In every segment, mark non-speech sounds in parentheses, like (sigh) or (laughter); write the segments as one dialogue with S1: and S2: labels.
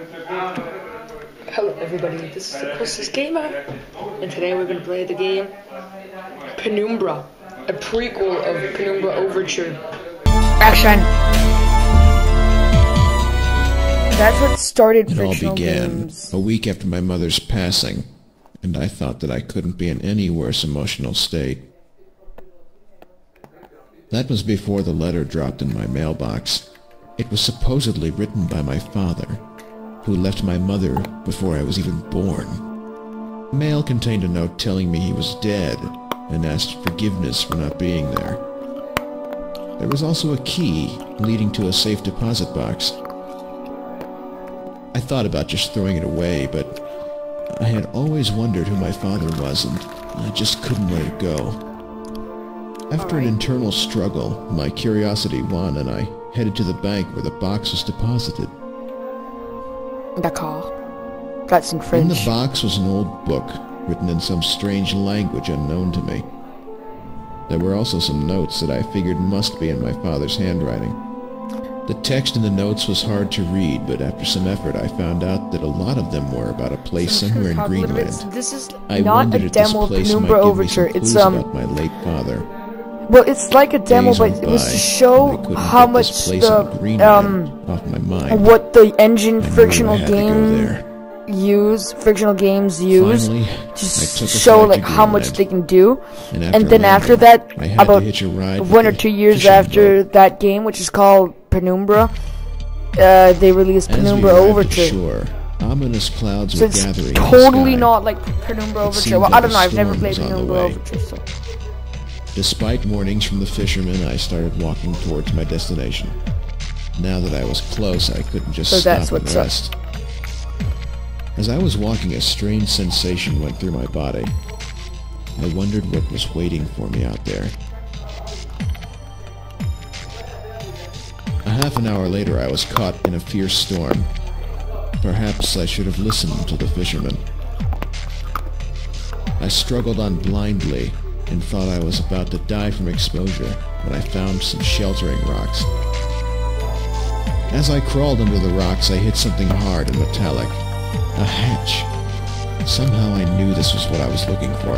S1: Hello everybody, this is the Puss's Gamer, and today we're gonna play the game Penumbra, a prequel of Penumbra Overture. Action! That's what started
S2: It all
S1: Frictional
S2: began
S1: games.
S2: a week after my mother's passing, and I thought that I couldn't be in any worse emotional state. That was before the letter dropped in my mailbox. It was supposedly written by my father, who left my mother before I was even born. The mail contained a note telling me he was dead and asked forgiveness for not being there. There was also a key leading to a safe deposit box. I thought about just throwing it away, but I had always wondered who my father was, and I just couldn't let it go. After an internal struggle, my curiosity won, and I headed to the bank where the box was deposited.
S1: D'accord. That's in
S2: In the box was an old book, written in some strange language unknown to me. There were also some notes that I figured must be in my father's handwriting. The text in the notes was hard to read, but after some effort I found out that a lot of them were about a place somewhere in Greenland.
S1: This is
S2: I
S1: not a demo of
S2: place
S1: Penumbra
S2: might give me some
S1: Overture. It's um,
S2: about my late father.
S1: Well, it's like a demo,
S2: Days
S1: but it was to show how much the um
S2: off my mind.
S1: what the engine frictional
S2: I had to go
S1: game use Frictional Games use
S2: Finally,
S1: to
S2: I took a
S1: show like how much they can do.
S2: And,
S1: and then after that about
S2: to hitch a ride with
S1: one or two years after
S2: boat.
S1: that game which is called penumbra uh, they released
S2: As
S1: penumbra overture.
S2: shore, ominous clouds
S1: so
S2: were
S1: it's
S2: gathering
S1: totally not like penumbra overture. well i don't know i've never played penumbra overture so
S2: Despite warnings from the fishermen, I started walking towards my destination. Now that I was close, I couldn't just
S1: So
S2: stop
S1: that's
S2: and
S1: what's up.
S2: rest. As I was walking, a strange sensation went through my body. I wondered what was waiting for me out there. A half an hour later, I was caught in a fierce storm. Perhaps I should have listened to the fishermen. I struggled on blindly and thought I was about to die from exposure when I found some sheltering rocks. As I crawled under the rocks, I hit something hard and metallic. A hatch. Somehow I knew this was what I was looking for.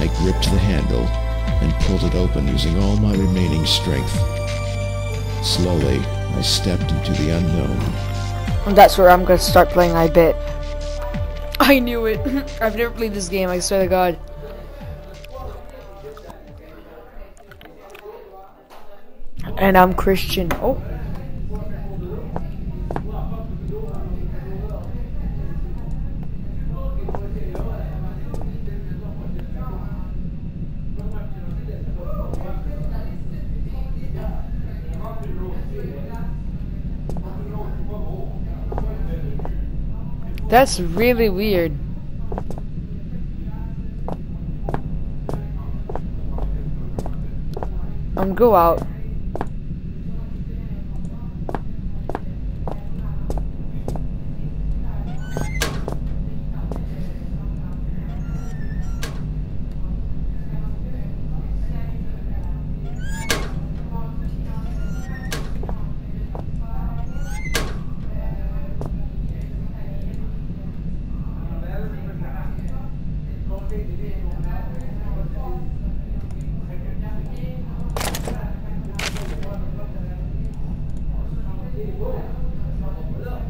S2: I gripped the handle and pulled it open using all my remaining strength. Slowly, I stepped into the unknown.
S1: and that's where i'm gonna start playing i bet (laughs) i knew it. (laughs) I've never played this game i swear to god. And i'm christian. Oh That's really weird. Um, go out.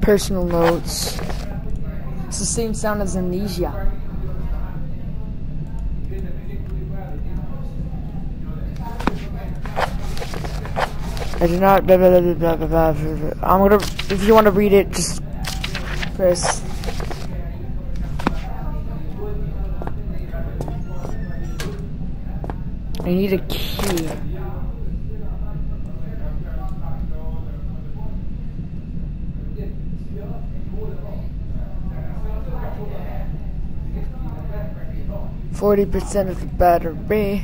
S1: Personal notes. It's the same sound as amnesia. I do not. Blah, blah, blah, blah, blah. I'm gonna. If you want to read it, just press. I need a key. Forty percent of the battery.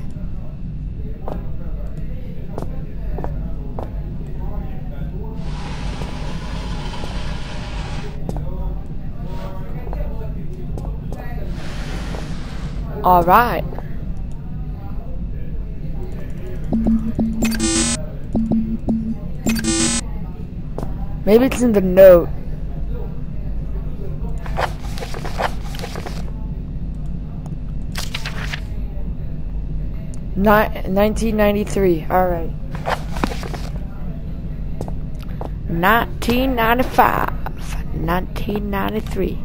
S1: All right. Maybe it's in the note. Ni 1993. All right. 1995. 1993.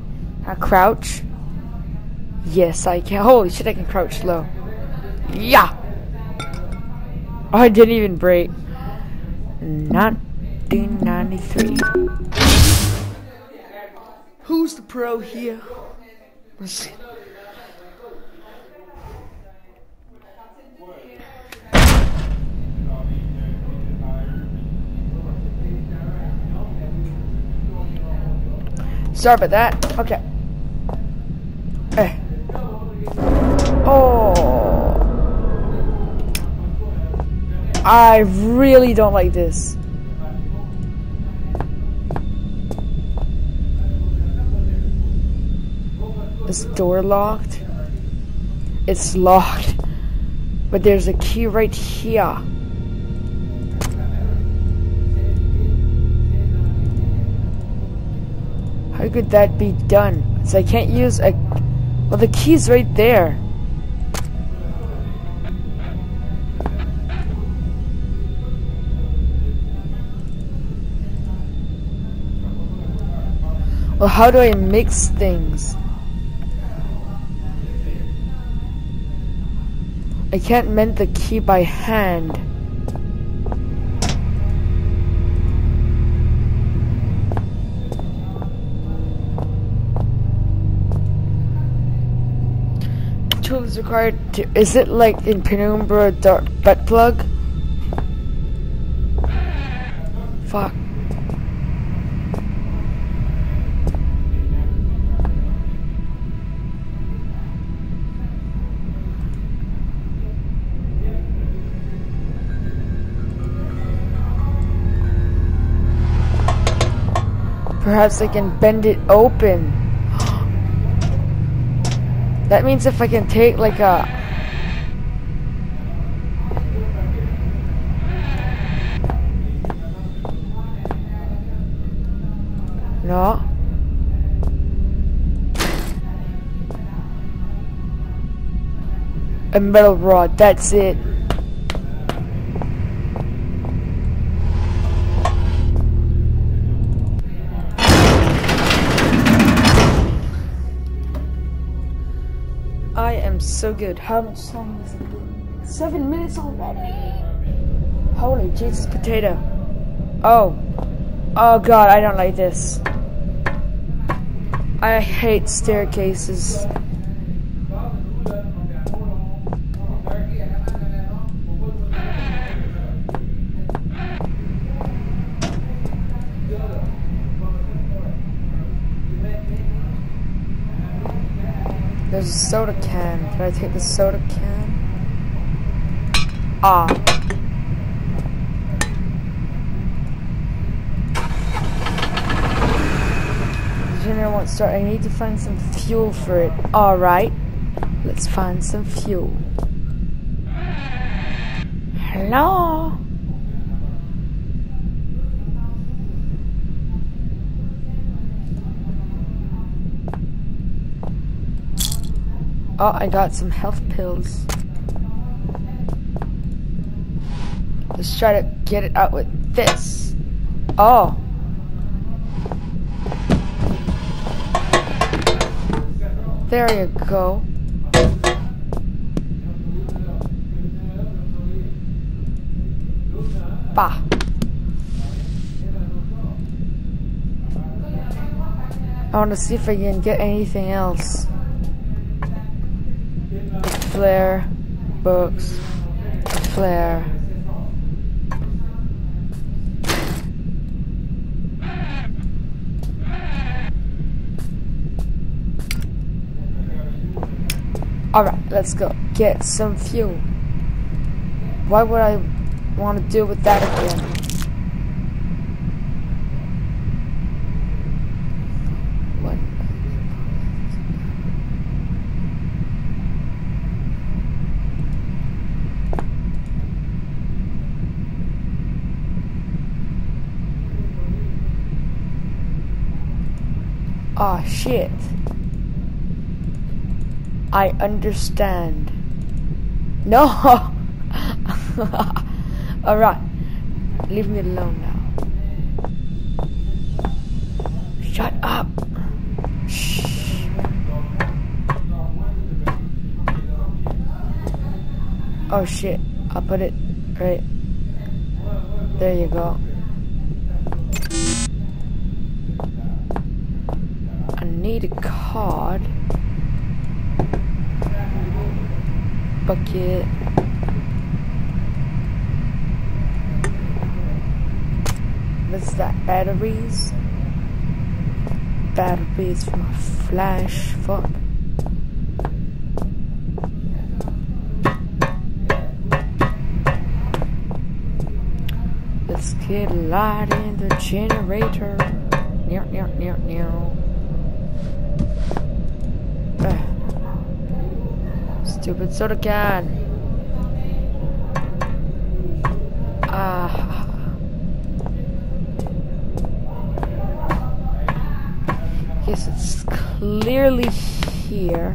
S1: I crouch. Yes, I can. Holy shit, I can crouch low. Yeah. Oh, I didn't even break. 1993. Who's the pro here? Sorry about that. Okay. Eh. Oh. I really don't like this. Is door locked? It's locked. But there's a key right here. How could that be done? So I can't use a... Well, the key's right there. Well, how do I mix things? I can't mend the key by hand. Tools required to, is it like in Penumbra dark butt plug? Fuck. Perhaps I can bend it open. That means if I can take like a... No. A metal rod, that's it. So good. How much time is it? Seven minutes already. Holy Jesus potato. Oh. Oh god, I don't like this. I hate staircases. Soda can. Can I take the soda can? Ah. Generator won't start. I need to find some fuel for it. Alright. Let's find some fuel. Hello? Oh, I got some health pills. Let's try to get it out with this. Oh. There you go. Bah. I want to see if I can get anything else flare, books, flare. Alright, let's go. Get some fuel. Why would I want to deal with that again? Ah, shit. I understand. No! (laughs) Alright. Leave me alone now. Shut up! Shh. Oh shit. I'll put it right. There you go. Need a card. Bucket. What's that? Batteries? Batteries for my flash. Fuck. Let's get light in the generator. Near, near, near, near. Stupid soda can. Ah. Yes, it's clearly here.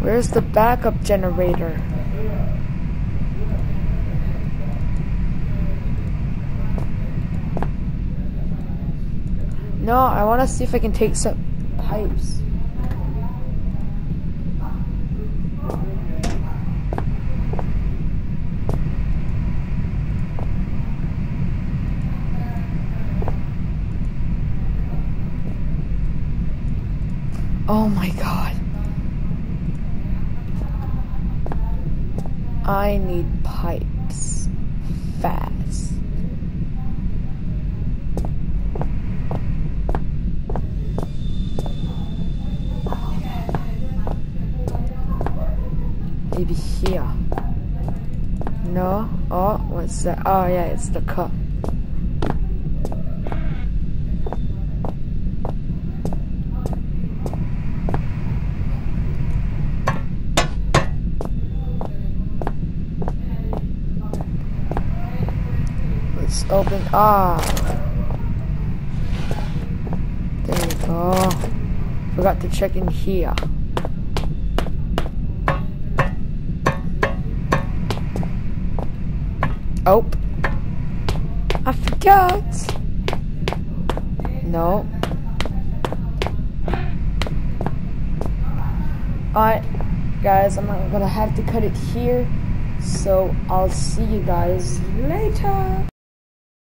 S1: Where's the backup generator? No, I want to see if I can take some pipes. Oh my god. I need pipes. Fast. No? Oh, what's that? Oh yeah, it's the cup. Let's open. Ah. There you go. Forgot to check in here. Oh. I forgot. No. Alright, guys, I'm gonna have to cut it here. So I'll see you guys later.